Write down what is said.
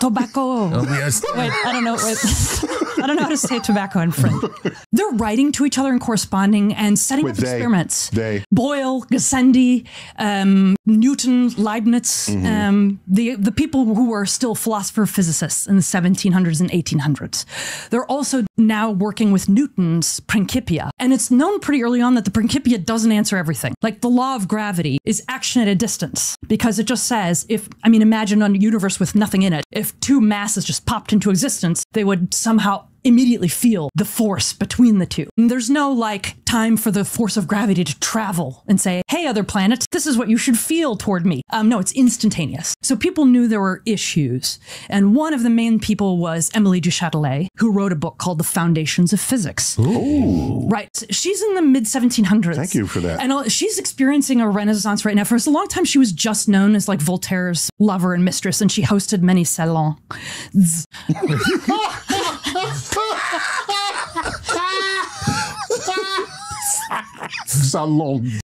tobacco. Oh, yes. Wait, I don't know. Wait, I don't know how to say tobacco in French. They're writing to each other and corresponding and setting Wait, up they. experiments. They. Boyle, Gassendi, um, Newton, Leibniz, Mm-hmm. um, the the people who were still philosopher physicists in the 1700s and 1800s. They're also now working with Newton's Principia, and it's known pretty early on that the Principia doesn't answer everything. Like the law of gravity is action at a distance because it just says if I mean imagine a universe with nothing in it. If two masses just popped into existence, they would somehow immediately feel the force between the two. And there's no like time for the force of gravity to travel and say, hey, other planets, this is what you should feel toward me. Um, no, it's instantaneous. So people knew there were issues. And one of the main people was Emily du Châtelet, who wrote a book called The Foundations of Physics. Right. She's in the mid 1700s. Thank you for that. And she's experiencing a renaissance right now. For a long time, she was just known as like Voltaire's lover and mistress, and she hosted many salons. Salong.